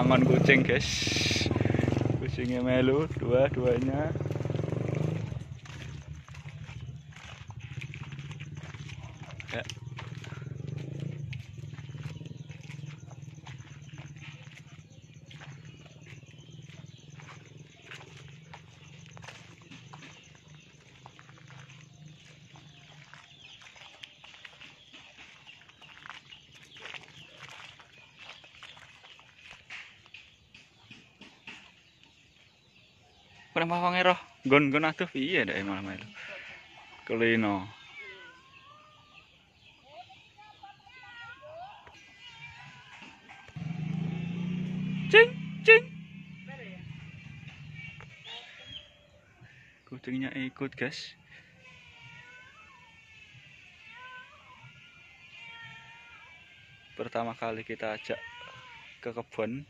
angon kucing guys. Kucingnya melu dua-duanya Kurang pawang roh. Gon gon atuh piye dak malam melu. Kulino. Cing cing. Kucingnya ikut, guys. Pertama kali kita ajak ke kebun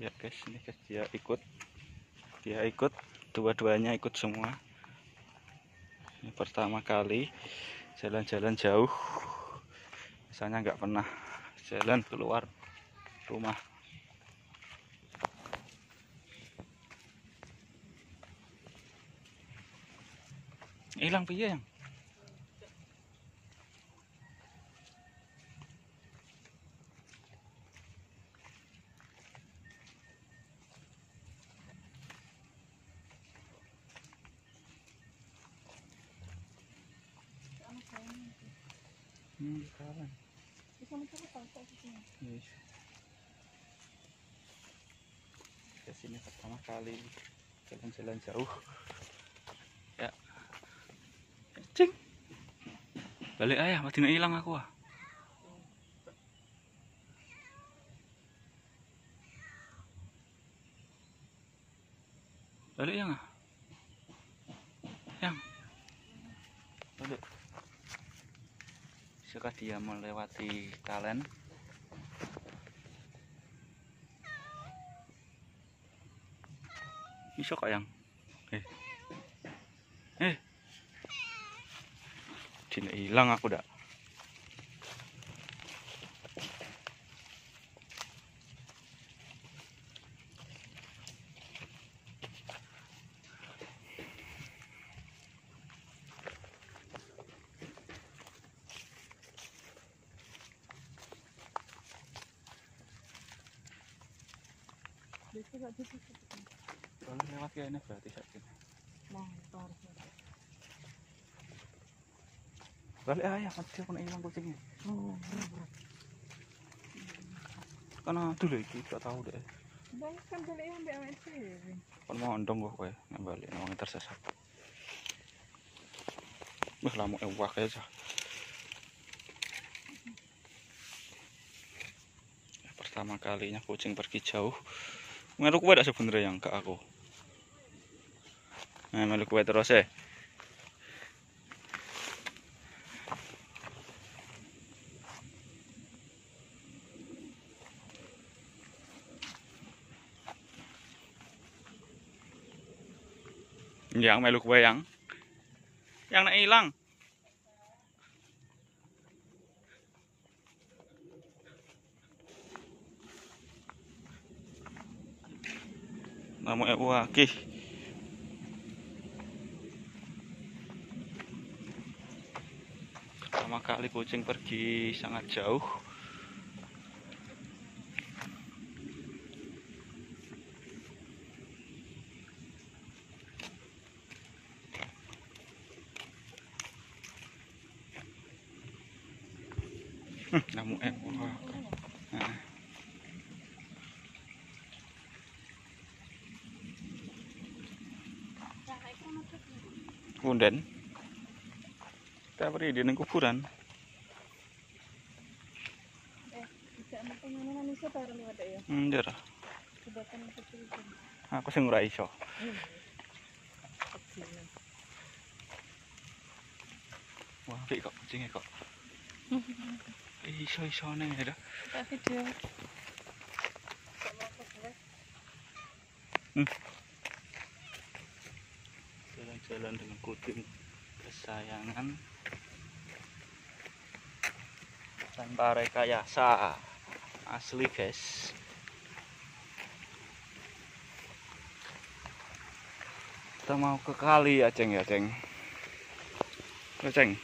ya guys ini guys dia ikut. Dia ikut dua-duanya ikut semua. Ini pertama kali jalan-jalan jauh. Misalnya nggak pernah jalan keluar rumah. Hilang piye yang Hmm. Ke sini pertama kali jalan-jalan jauh. Ya. Cing. Balik ayah, mati hilang aku ah. Balik yang ah. Yang. Balik. Suka dia melewati kalen. Bisa kok yang. Eh. Eh. Tidak hilang aku dak. Lewat kayak ini berarti sakit. Balik ayah, mati aku nak hilang kucingnya. Karena dulu iki gak tahu deh. kan boleh ambil. Kon mau ondong kok kowe nek balik nang tersesat. Wah lama ewah kayak sah. Pertama kalinya kucing pergi jauh. Kowe dak sebenarnya yang ke aku. Nah, melu kowe terus eh. Yang melu kowe yang. Yang nak hilang. Namu e wakih. Pertama kali kucing pergi sangat jauh. Namu e. Nah. Kunden. Kita beri di kuburan. Hmm, kecil itu. Aku sing ora iso. Wah, apik kok kucingnya kok. Iso iso neng ya. Video. Jalan-jalan dengan kucing kesayangan tanpa rekayasa asli guys kita mau ke kali ya ceng ya ceng. Ke ceng.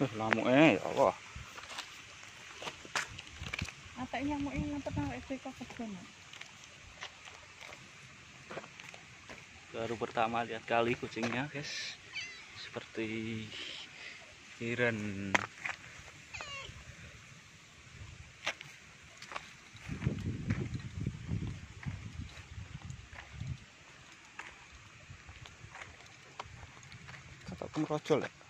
Eh, lamuk eh, ya Allah. Apa yang mau ingat tentang? Baru pertama lihat kali kucingnya guys. Seperti hiran kata merojol ya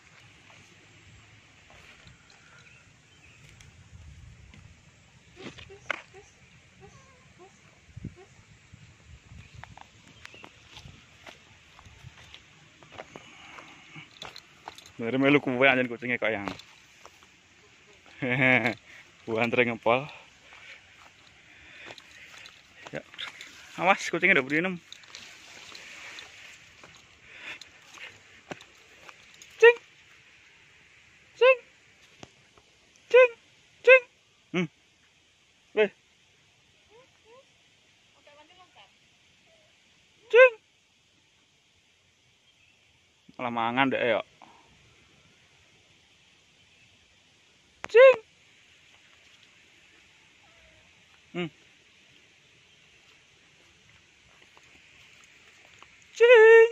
melu kuwe anjen kucingnya kok yang. Buan tereng ngepol. Ya. Awas kucingnya udah berinem. Cing. Cing. Cing. Cing. Hmm. Weh. Cing. Malah mangan deh ya. Cing. Hmm. Cing.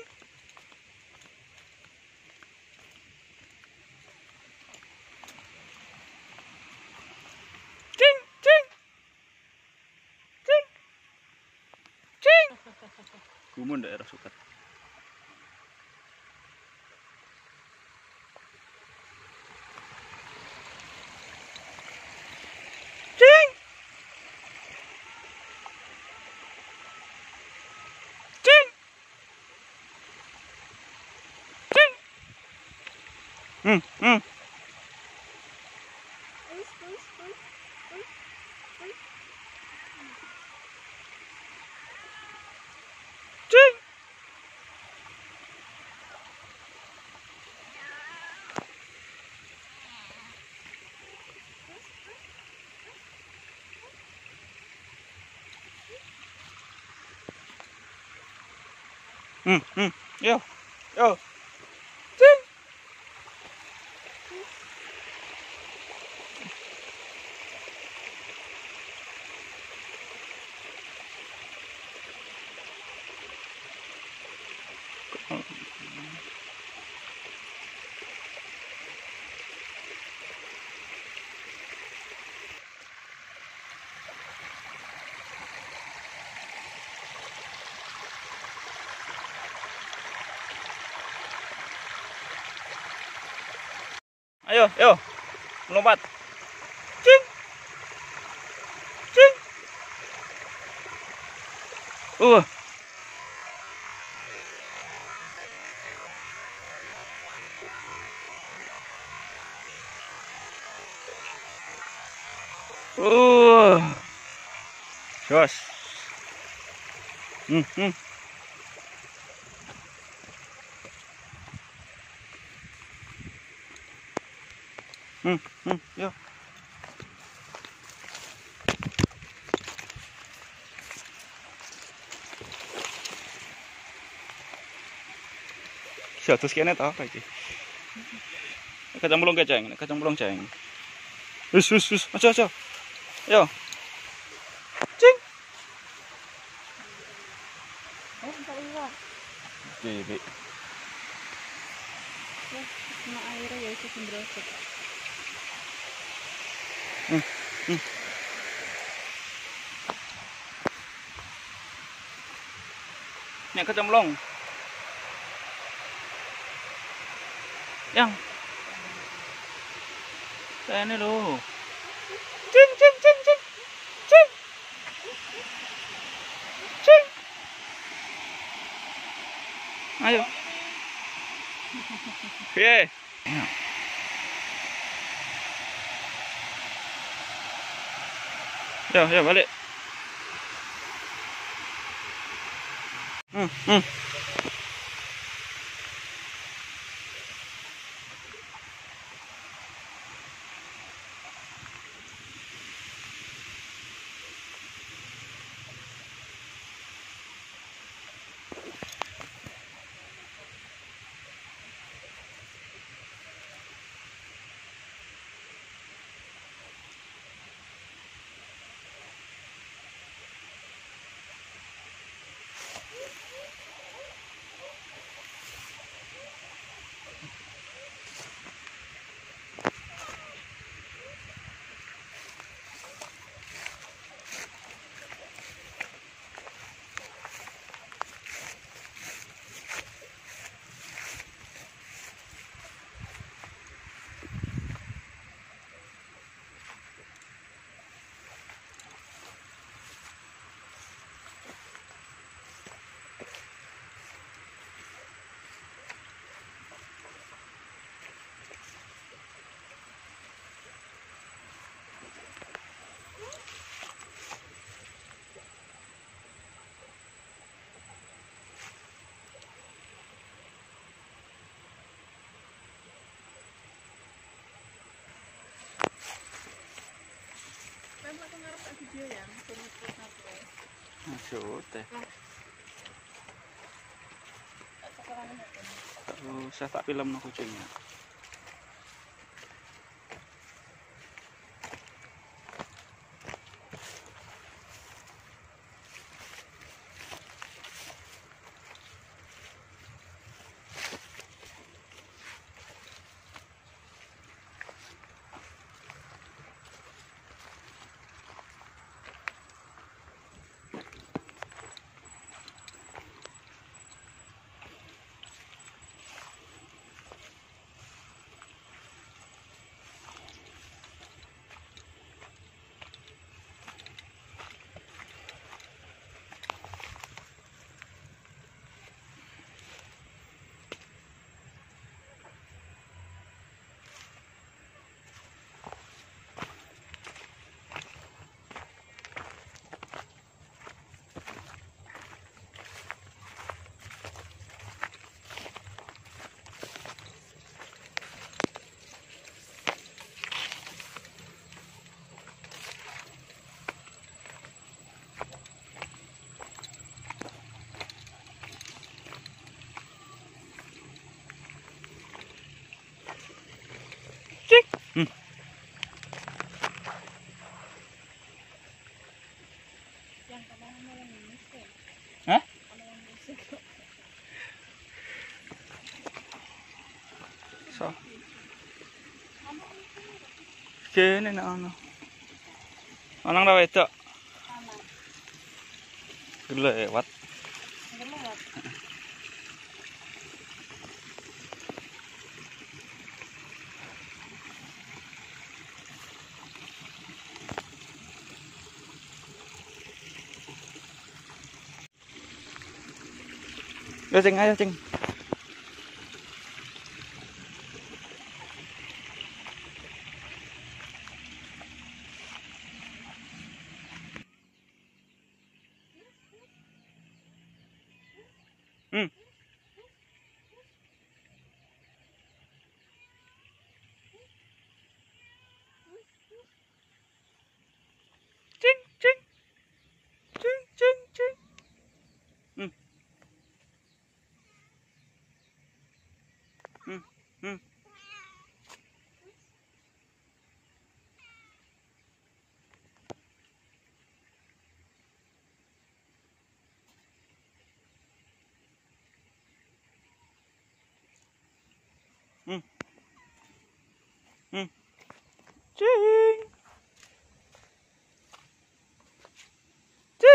Cing, cing. Cing. Cing. Gumun daerah sukat. Mm, mm. mm. Yeah, yeah. Ayo, ayo. Melompat. Cing. Cing. Uh. Uh. Jos. Hmm, hmm. Hmm, hmm, ya. Jatuh sekianet apa ini? Kacang belum kacang, kacang belum kacang. Wis, wis, wis, aja, aja. Yo. nih kecemplung yang saya ini loh cing cing cing cing cing ayo iya Ya, ya balik. Mm, mm. Masuk teh. Oh, saya tak film no kucingnya. chế nên nó nó đang đâu vậy tựa cứ lệ bắt Đưa chừng ngay đưa chừng Mm. 응. 찡! 찡!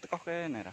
뜨겁게 내라.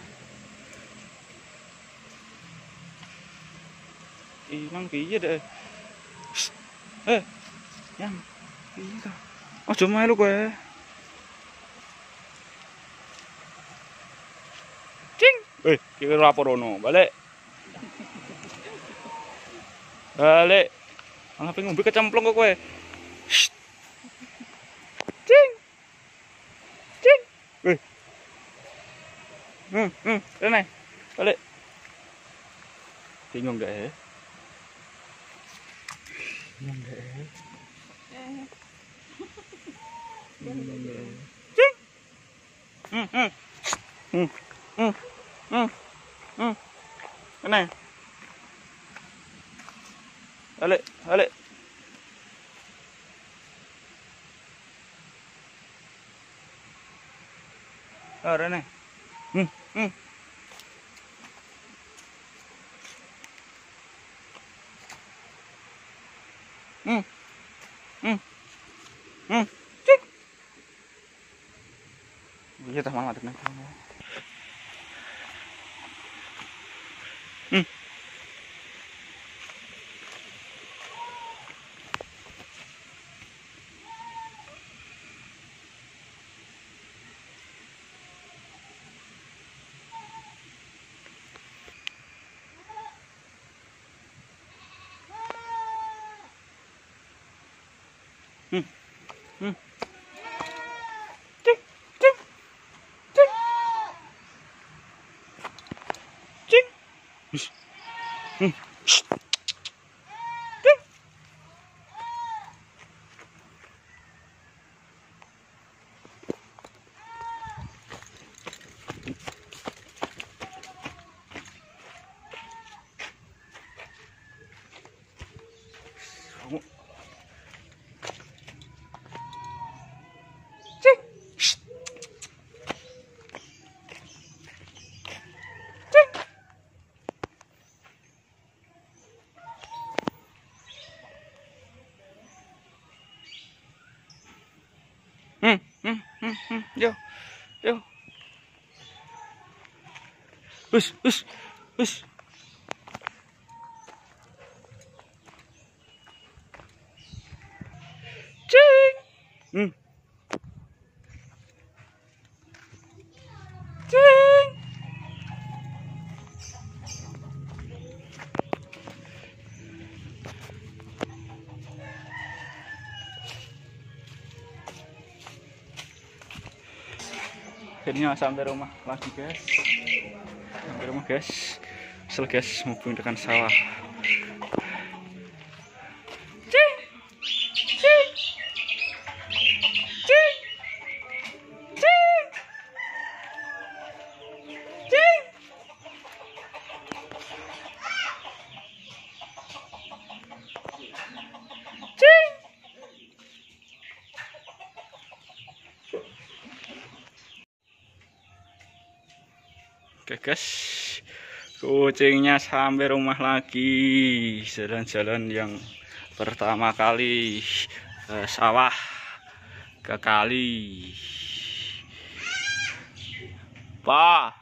Hilang piye deh. Eh. Yang piye ta? Aja melu kowe. Cing. Eh, kira lapor ono, balik. Balik. Malah pengen ngombe kecemplung kok. Shh. Cing. Cing. Eh. Hmm, hmm, rene. Balik. Bingung Nhân đệ Nhân đệ Chích Ừ ừ Ừ Cái này hả lệ hả lệ Ở đây này. Ừ ừ. Mm. Hmm. yo yo. Us us us Akhirnya sampai rumah lagi guys. Sampai rumah guys. Sel guys mau pindahkan sawah. Guys, kucingnya sampai rumah lagi. Jalan-jalan yang pertama kali ke sawah, ke kali. Pak,